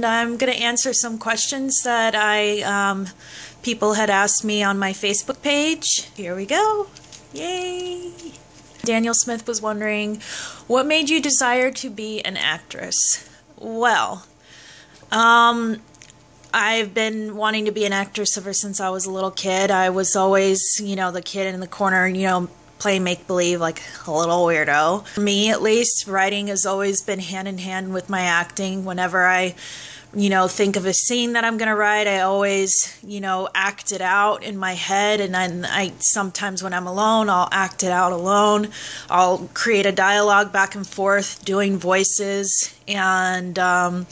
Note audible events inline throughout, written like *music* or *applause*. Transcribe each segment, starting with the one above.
And I'm going to answer some questions that I um, people had asked me on my Facebook page. Here we go. Yay! Daniel Smith was wondering, what made you desire to be an actress? Well, um, I've been wanting to be an actress ever since I was a little kid. I was always, you know, the kid in the corner, you know, playing make believe like a little weirdo. For me, at least, writing has always been hand in hand with my acting. Whenever I you know, think of a scene that I'm going to write. I always, you know, act it out in my head. And then I sometimes when I'm alone, I'll act it out alone. I'll create a dialogue back and forth, doing voices. And um,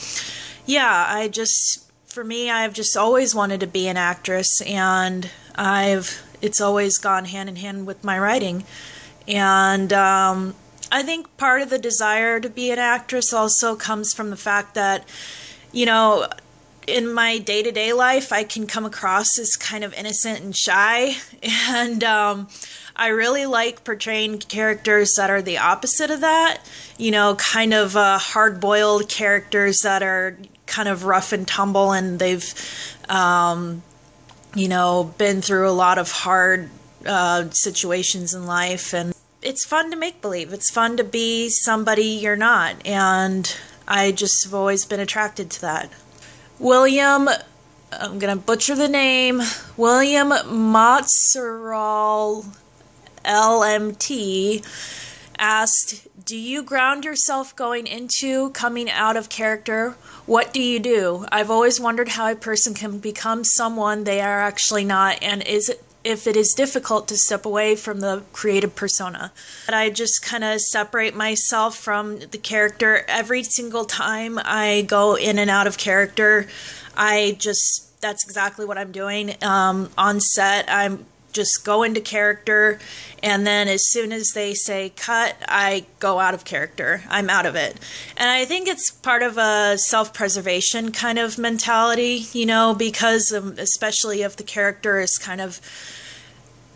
yeah, I just, for me, I've just always wanted to be an actress. And I've, it's always gone hand in hand with my writing. And um, I think part of the desire to be an actress also comes from the fact that, you know, in my day to day life, I can come across as kind of innocent and shy. *laughs* And um, I really like portraying characters that are the opposite of that. You know, kind of uh, hard boiled characters that are kind of rough and tumble and they've, um, you know, been through a lot of hard uh, situations in life. And it's fun to make believe. It's fun to be somebody you're not. And I just have always been attracted to that. William, I'm going to butcher the name, William Motzeral LMT asked, Do you ground yourself going into coming out of character? What do you do? I've always wondered how a person can become someone they are actually not, and is it if it is difficult to step away from the creative persona. But I just kind of separate myself from the character every single time I go in and out of character. I just, that's exactly what I'm doing. Um, on set, I'm just go into character and then as soon as they say cut i go out of character. I'm out of it. And i think it's part of a self-preservation kind of mentality you know because especially if the character is kind of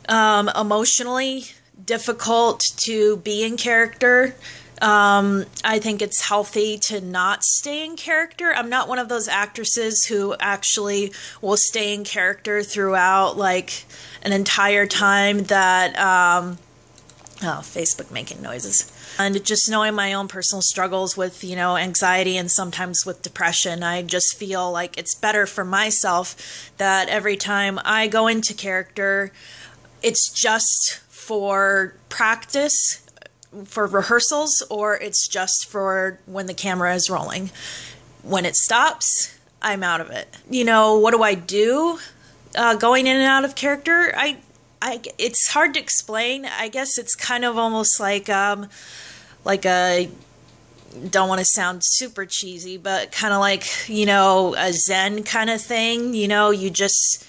um, emotionally difficult to be in character um, I think it's healthy to not stay in character. I'm not one of those actresses who actually will stay in character throughout like an entire time that um, oh, Facebook making noises. And just knowing my own personal struggles with, you know, anxiety and sometimes with depression, I just feel like it's better for myself that every time I go into character, it's just for practice for rehearsals or it's just for when the camera is rolling. When it stops, I'm out of it. You know, what do I do? Uh, going in and out of character, I, I, it's hard to explain. I guess it's kind of almost like, um, like a, don't want to sound super cheesy, but kind of like, you know, a Zen kind of thing. You know, you just,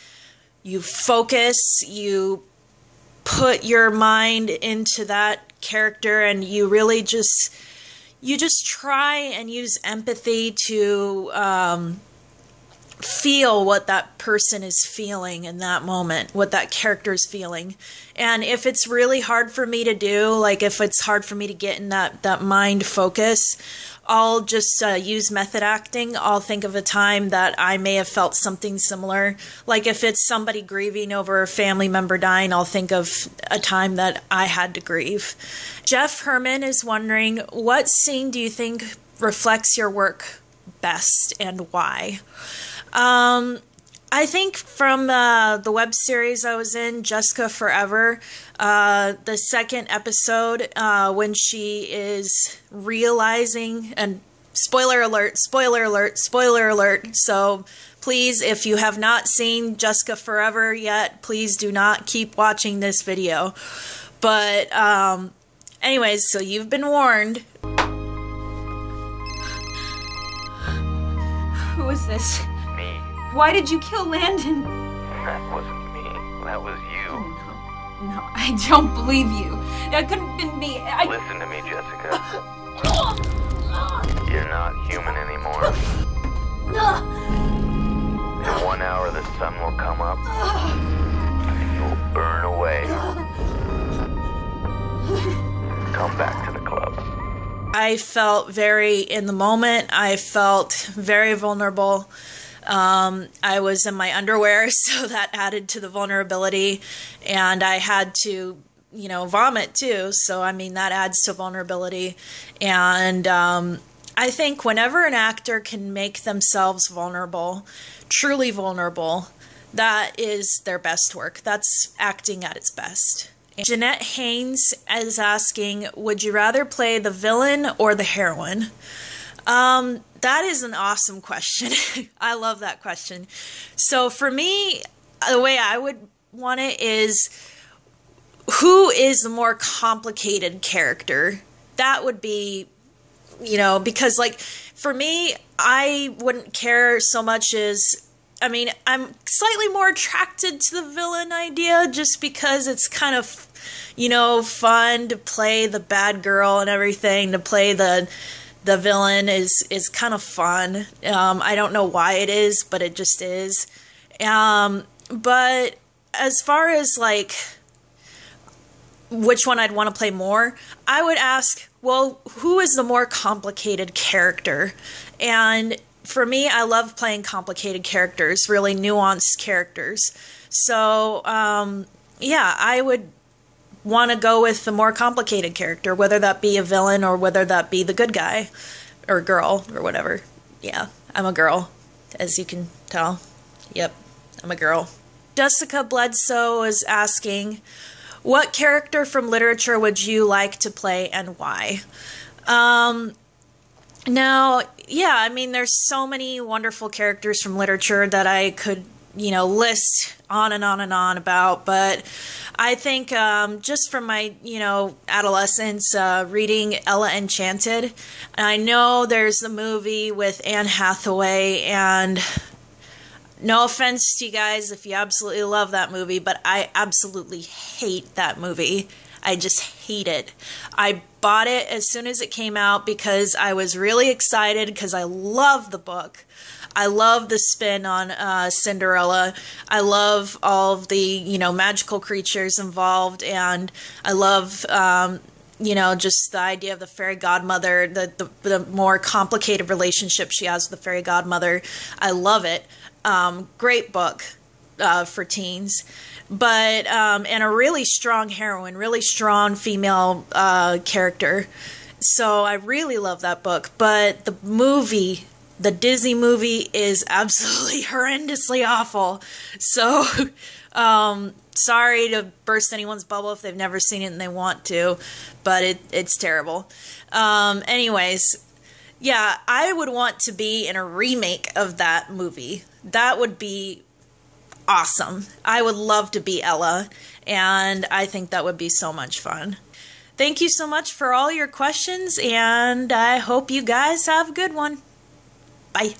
you focus, you put your mind into that character and you really just you just try and use empathy to um, feel what that person is feeling in that moment, what that character is feeling. And if it's really hard for me to do, like if it's hard for me to get in that, that mind focus, I'll just uh, use method acting. I'll think of a time that I may have felt something similar. Like if it's somebody grieving over a family member dying, I'll think of a time that I had to grieve. Jeff Herman is wondering what scene do you think reflects your work best and why? Um, I think from uh, the web series I was in, Jessica Forever, uh, the second episode uh, when she is realizing, and spoiler alert, spoiler alert, spoiler alert. So please, if you have not seen Jessica Forever yet, please do not keep watching this video. But, um, anyways, so you've been warned. Who is this? Why did you kill Landon? That wasn't me. That was you. No, no, I don't believe you. That couldn't have been me. I... Listen to me, Jessica. You're not human anymore. In one hour, the sun will come up, and you'll burn away. Come back to the club. I I felt very in the moment. I felt very vulnerable. Um, I was in my underwear, *laughs* so that added to the vulnerability. And I had to, you know, vomit too. So, I mean, that adds to vulnerability. And um, I think whenever an actor can make themselves vulnerable, truly vulnerable, that is their best work. That's acting at its best. Jeanette Haynes is asking, would you rather play the villain or the heroine? Um, that is an awesome question. *laughs* I love that question. So for me, the way I would want it is who is the more complicated character? That would be, you know, because like for me, I wouldn't care so much as I mean, I'm slightly more attracted to the villain idea just because it's kind of, you know, fun to play the bad girl and everything, to play the the villain is is kind of fun. Um, I don't know why it is, but it just is. Um, but as far as like which one I'd want to play more, I would ask, well, who is the more complicated character? And for me, I love playing complicated characters, really nuanced characters. So, um, yeah, I would want to go with the more complicated character, whether that be a villain or whether that be the good guy or girl or whatever. Yeah, I'm a girl, as you can tell. Yep, I'm a girl. Jessica Bledsoe is asking, what character from literature would you like to play and why? Um, now, yeah, I mean, there's so many wonderful characters from literature that I could, you know, list on and on and on about, but I think um, just from my, you know, adolescence, uh, reading Ella Enchanted, I know there's the movie with Anne Hathaway, and no offense to you guys if you absolutely love that movie, but I absolutely hate that movie. I just hate it. I bought it as soon as it came out because I was really excited because I love the book. I love the spin on uh, Cinderella. I love all of the you know magical creatures involved, and I love um, you know just the idea of the fairy godmother, the, the, the more complicated relationship she has with the fairy godmother. I love it. Um, great book uh, for teens but um, and a really strong heroine, really strong female uh, character. So I really love that book. But the movie, the Disney movie, is *laughs* absolutely horrendously awful. So. *laughs* Um, sorry to burst anyone's bubble if they've never seen it and they want to, but it, it's terrible. Um, anyways, yeah, I would want to be in a remake of that movie. That would be awesome. I would love to be Ella, and I think that would be so much fun. Thank you so much for all your questions, and I hope you guys have a good one. Bye.